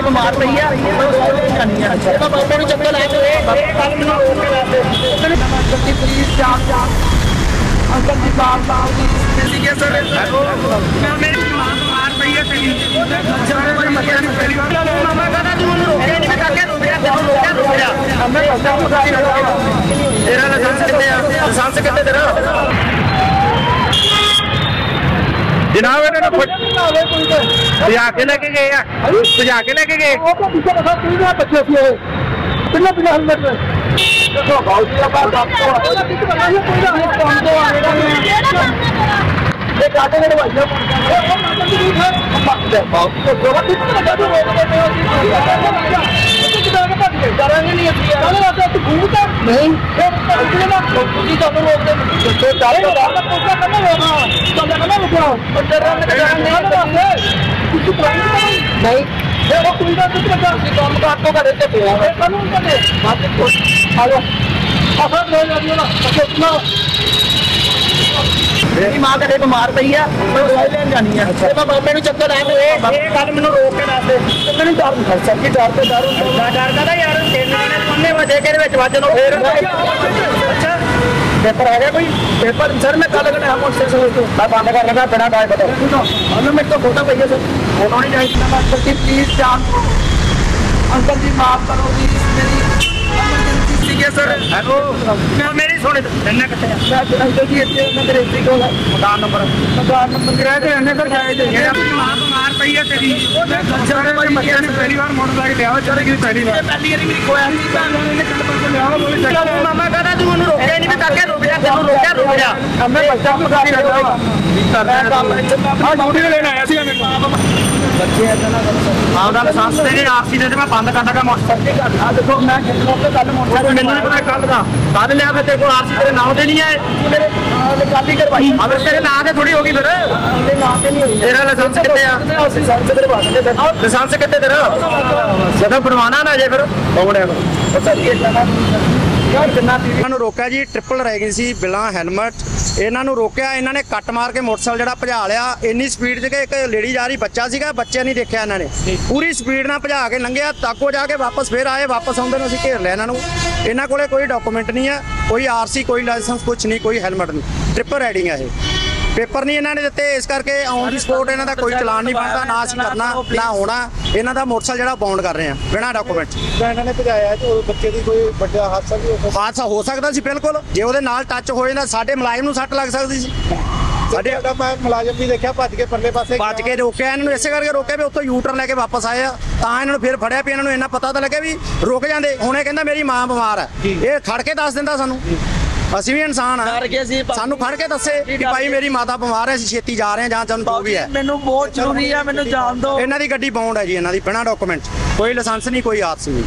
ਬਿਮਾਰ ਪਈ ਆ। ਉਹ ਦਵਾਈ ਲੈਣ ਜਾਣੀ ਆ। ਇਹ ਬਾਬੇ ਨੂੰ ਚੱਕਰ ਲਾ ਕੇ ਕੱਲ ਮੈਨੂੰ ਰੋਕ ਕੇ ਲਾ ਦੇ ਅੰਕਲ ਜੀ ਪਲੀਜ਼ ਜਾਨ ਜਾਨ ਅੰਕਲ ਜੀ ਬਾਲ ਬਾਲ ਦੀ ਤੁਸੀਂ ਕੀ ਸਰ ਹੈਲੋ ਮੈਂ ਮੇਰੀ ਮਾਂ ਬਿਮਾਰ ਪਈ ਆ ਤੇਰੀ ਚਾਰੇ ਵਾਰੀ ਮੱਥੇ ਨੂੰ ਪਹਿਲੀ ਵਾਰ ਮਾਮਾ ਕਹਿੰਦਾ ਤੂੰ ਉਹਨੂੰ ਰੋਕਿਆ ਨਹੀਂ ਮੈਂ ਕਾਕੇ ਰੋਕਿਆ ਤੈਨੂੰ ਰੋਕਿਆ ਰੋਕਿਆ ਮੈਂ ਪੱਕਾ ਮੁਕਾ ਤੇਰਾ ਲਾਇਸੈਂਸ ਕਿੱਥੇ ਆ? ਲਾਇਸੈਂਸ ਕਿੱਥੇ ਤੇਰਾ? ਜਨਾਬ ਇਹਨਾਂ ਨੂੰ ਭਜਾ ਕੇ ਲੈ ਕੇ ਗਏ ਆ ਭਜਾ ਕੇ ਲੈ ਕੇ ਗਏ ਉਹ ਤਾਂ ਪਿੱਛੇ ਬਸਾ ਤੂੰ ਨਾ ਬੱਚੇ ਸੀ ਇਹ ਕਿੰਨਾ ਬਿਨਾ ਹਲਮਟ ਨੇ ਦੇਖੋ ਬਾਉਜੀ ਦਾ ਬਣਾ ਇਹ ਕੋਈ ਨਾ ਹੈ ਕੰਮ ਤੋਂ ਆਏਗਾ ਇਹ ਕਾਟੇ ਦੇ ਭਾਈਆ ਉਹ ਮਾਤਾ ਦੀ ਦੇ ਜੋ ਦੋ ਰੋਕ ਦੇ ਜੀ ਕਿਦਾਂ ਭੱਜ ਗਏ ਡਰਾਂਗੇ ਨਹੀਂ ਅਸੀਂ ਕਾਹਦੇ ਵਾਸਤੇ ਤੂੰ ਘੂਮਦਾ ਨਹੀਂ ਇਹ ਕਿਹਨੇ ਨਾ ਜੀ ਤੁਹਾਨੂੰ ਰੋਕ ਦੇ ਤੇ ਚਾਲੇ ਦਾ ਨਾ ਪੁੱਛਾ ਕਰਨਾ ਹੋਣਾ ਚੱਲ ਕਰਨਾ ਰੁਕਿਆ ਉਹ ਡਰਾਂਗੇ ਡਰਾਂਗੇ ਕੁਝ ਪ੍ਰਾਈਵੇਟ ਨਹੀਂ ਇਹ ਉਹ ਕੁੜੀ ਦਾ ਦੁੱਧ ਬੱਚਾ ਸੀ ਕੰਮ ਕਰ ਤੋਂ ਘਰੇ ਤੇ ਪਿਆ ਇਹ ਕਾਨੂੰਨ ਕਦੇ ਬਾਤ ਕੋਲ ਆ ਜਾ ਅਸਰ ਲੈ ਜਾ ਨਾ ਅੱਛਾ ਸੁਣਾ ਮੇਰੀ ਮਾਂ ਕਦੇ ਬਿਮਾਰ ਪਈ ਆ ਮੈਂ ਦਵਾਈ ਲੈਣ ਜਾਣੀ ਆ। ਤੇ ਮੈਂ ਬਾਬੇ ਨੂੰ ਚੱਕਰ ਆ ਕੇ ਇਹ ਗੱਲ ਮੈਨੂੰ ਰੋਕ ਕੇ ਦੱਸ ਦੇ। ਤੇ ਮੈਨੂੰ ਡਰ ਨਹੀਂ ਸਕਦਾ ਕਿ ਡਰ ਤੇ ਡਰ ਹੁੰਦਾ। ਡਰ ਕਦਾ ਯਾਰ? ਤਿੰਨ ਜਣੇ ਪੰਨੇ ਵਜੇ ਕੇ ਵਿੱਚ ਵੱਜਣ ਉਹ ਫੇਰ ਅੱਛਾ। ਪੇਪਰ ਆ ਗਿਆ ਕੋਈ? ਪੇਪਰ ਸਰ ਮੈਂ ਕੱਲ ਕਢਾਇਆ ਮੋਟਰਸਾਈਕਲ ਤੋਂ। ਮੈਂ ਬੰਦ ਕਰ ਲਗਾ ਬਿਨਾ ਡਾਇ ਪਤਾ ਉਹਨੂੰ ਮੇਰੇ ਤੋਂ ਫੋਟੋ ਪਈ ਹੈ ਸਰ। ਫੋਟੋ ਨਹੀਂ ਚਾਹੀਦੀ। ਮੈਂ ਅੰਕਲ ਜੀ ਪਲੀਜ਼ ਜਾਨ ਅੰਕਲ ਜੀ ਮਾਫ ਕਰੋ ਜੀ ਮੇਰੀ ਸੀਗੇ ਸਰ ਹੈਲੋ। ਮੈਂ ਮੇਰੀ ਸੁਣੇ। ਇੰਨਾ ਕਿੱਥੇ ਆ? ਮੈਂ ਅੰਕਲ ਜੀ ਇੱਥੇ ਮੈਂ ਤੇਰੇ ਇੱਥੇ ਕੋਲ ਮਕਾਨ ਨੰਬਰ। ਮਕਾਨ ਨੰਬਰ ਕਿਰਾਏ ਤੇ ਇੰਨੇ ਕਰ ਜਾਏ ਤੇ ਜਿਹੜਾ ਮਾਂ ਬਿਮਾਰ ਪਈ ਆ ਤੇਰੀ। ਚਾਰੇ ਵਾਰੀ ਮੱਥੇ ਨੂੰ ਪਹਿਲੀ ਵਾਰ ਮੋਟਰਸਾਈਕਲ ਲਿਆ ਚਾਰੇ ਕਿ ਪਹਿਲੀ ਵਾਰ। ਪਹਿਲੀ ਵਾਰੀ ਮੇਰੀ ਖੋਇਆ ਸੀ ਤਾਂ ਉਹਨੇ ਕੱਲ ਪਰਸੋਂ ਲਿਆ ਬੋਲੇ ਚੱਲ ਮਾਮਾ ਕਹਿੰਦਾ ਤੂੰ ਉਹਨੂੰ ਰੋਕਿਆ ਨਹੀਂ ਮੈਂ ਕਾਕੇ ਰੋਕਿਆ ਤੈਨੂੰ ਰੋਕਿਆ ਰੋਕਿਆ ਮੈਂ ਬੱਚਾ ਮਗਾ ਰਿਹਾ ਵਾ। ਮੈਂ ਕੰਮ ਆ ਡਿਊਟੀ ਤੇ ਲੈਣ ਆਇਆ ਸੀ ਮੈਨੂੰ ਬੱਚੇ ਇਦਾਂ ਨਾ ਕਰੋ। ਲਾਇਸੈਂਸ ਦੇ ਦੇ ਆਰਸੀ ਦੇ ਦੇ ਮੈਂ ਬੰਦ ਕਰ ਦਾਂਗਾ ਮੋਟਰਸਾਈਕਲ ਆ ਦੇਖੋ ਮੈਂ ਕੱਲ ਮੋਟਰਸਾਈਕਲ ਮੈਨੂੰ ਨਹੀਂ ਪਤਾ ਕੱਲ ਦਾ। ਕੱਲ ਲਿਆ ਫਿਰ ਤੇਰੇ ਕੋਲ ਆਰਸੀ ਤੇਰੇ ਨਾਮ ਤੇ ਨਹੀਂ ਆਏ। ਮੇਰੇ ਨਾਲ ਗੱਲ ਹੀ ਕਰਵਾਈ। ਅਗਰ ਤੇਰੇ ਨਾਂ ਤੇ ਥੋੜੀ ਹੋ ਗਈ ਫਿਰ। ਉਹਦੇ ਨਾਂ ਤੇ ਨਹੀਂ ਹੋਈ। ਤੇਰਾ ਲਾਇਸੈਂਸ ਕਿੱਥੇ ਆ? ਦੇ ਲਾਇਸੈਂਸ ਤੇਰਾ? ਜਦੋਂ ਬਣਵਾਣਾ ਨਾ ਜੇ ਫਿਰ। ਅੱਛਾ ਜੀ ਇਦਾਂ ਨਾ ਯਾਰ ਕਿੰਨਾ ਇਹਨਾਂ ਨੂੰ ਰੋਕਿਆ ਜੀ ਟ੍ਰਿਪਲ ਰਹਿ ਗਈ ਸੀ ਬਿਲਾਂ ਹੈਲਮਟ। ਇਹਨਾਂ ਨੂੰ ਰੋਕਿਆ ਇਹਨਾਂ ਨੇ ਕੱਟ ਮਾਰ ਕੇ ਮੋਟਰਸਾਈਕਲ ਜਿਹੜਾ ਭਜਾ ਲਿਆ। ਇੰਨੀ ਸਪੀਡ 'ਚ ਕਿ ਇੱਕ ਲੇਡੀ ਜਾ ਰਹੀ ਬੱਚਾ ਸੀਗਾ ਬੱਚੇ ਨਹੀਂ ਦੇਖਿਆ ਇਹਨਾਂ ਨੇ। ਪੂਰੀ ਸਪੀਡ ਨਾਲ ਭਜਾ ਕੇ ਲੰਘਿਆ ਤਾਕੋ ਜਾ ਕੇ ਵਾਪਸ ਫੇਰ ਆਏ ਵਾਪਸ ਆਉਂਦੇ ਨੂੰ ਅਸੀਂ ਘੇਰ ਲਿਆ ਇਹਨਾਂ ਨੂੰ। ਇਹਨਾਂ ਕੋਲੇ ਕੋਈ ਡਾਕੂਮੈਂਟ ਨਹੀਂ ਹੈ ਕੋਈ ਆਰਸੀ ਕੋਈ ਲਾਇਸੈਂਸ ਕੁਝ ਨਹੀਂ ਕੋਈ ਹੈਲਮਟ ਨਹੀਂ। ਟ੍ਰਿਪਲ ਰਾਈਡਿੰਗ ਹੈ ਇਹ। ਪੇਪਰ ਨਹੀਂ ਇਹਨਾਂ ਨੇ ਦਿੱਤੇ ਇਸ ਕਰਕੇ ਔਨ ਦੀ ਸਪੋਰਟ ਇਹਨਾਂ ਦਾ ਕੋਈ ਚਲਾਨ ਨਹੀਂ ਬਣਦਾ ਨਾ ਅਸੀਂ ਕਰਨਾ ਨਾ ਹੋਣਾ ਇਹਨਾਂ ਦਾ ਮੋਟਰਸਾਈਕਲ ਜਿਹੜਾ ਬਾਉਂਡ ਕਰ ਰਹੇ ਆ ਬਿਨਾਂ ਡਾਕੂਮੈਂਟ। ਇਹਨਾਂ ਨੇ ਭਜਾਇਆ ਤੇ ਉਹ ਬੱਚੇ ਦੀ ਕੋਈ ਵੱਡਾ ਹਾਦਸਾ ਵੀ ਹੋ ਸਕਦਾ। ਹਾਦਸਾ ਹੋ ਸਕਦਾ ਸੀ ਬਿਲਕੁਲ। ਜੇ ਉਹਦੇ ਨਾਲ ਟੱਚ ਹੋ ਜਾਂਦਾ ਸਾਡੇ ਮੁਲਾਜ਼ਮ ਨੂੰ ਸੱਟ ਲੱਗ ਸਕਦੀ ਸੀ। ਸਾਡੇ ਸਾਡਾ ਮੈਂ ਮੁਲਾਜ਼ਮ ਵੀ ਦੇਖਿਆ ਭੱਜ ਕੇ ਪਰਲੇ ਪਾਸੇ ਭੱਜ ਕੇ ਰੋਕਿਆ ਇਹਨਾਂ ਨੂੰ ਇਸੇ ਕਰਕੇ ਰੋਕਿਆ ਵੀ ਉੱਥੋਂ ਯੂਟਰ ਲੈ ਕੇ ਵਾਪਸ ਆਏ ਆ। ਤਾਂ ਇਹਨਾਂ ਨੂੰ ਫਿਰ ਫੜਿਆ ਵੀ ਇਹਨਾਂ ਨੂੰ ਇੰਨਾ ਪਤਾ ਤਾਂ ਲੱਗਿਆ ਵੀ ਰੁਕ ਜਾਂਦੇ। ਹੁਣ ਇਹ ਕਹਿੰਦਾ ਮੇਰੀ ਮਾਂ ਬਿਮਾਰ ਹੈ ਇਹ ਖੜ ਕੇ ਦੱਸ ਦਿੰਦਾ ਸਾਨੂੰ। ਅਸੀਂ ਵੀ ਇਨਸਾਨ ਆ। ਡਰ ਕੇ ਸੀ ਸਾਨੂੰ ਖੜ ਕੇ ਦੱਸੇ ਕਿ ਭਾਈ ਮੇਰੀ ਮਾਤਾ ਬਿਮਾਰ ਹੈ ਅਸੀਂ ਛੇਤੀ ਜਾ ਰਹੇ ਹਾਂ ਜਾਂ ਜੋ ਵੀ ਹੈ। ਮੈਨੂੰ ਬਹੁਤ ਜ਼ਰੂਰੀ ਆ ਮੈਨੂੰ ਜਾਣ ਦਿਓ। ਇਹਨਾਂ ਦੀ ਗੱਡੀ ਬਾਉਂਡ ਹੈ ਜੀ ਇਹਨਾਂ ਦੀ ਬਿਨਾਂ ਡਾਕੂਮੈਂਟ ਕੋਈ ਲਾਇਸੈਂਸ ਨਹੀਂ ਕੋਈ ਆਰਸੀ ਨਹੀਂ।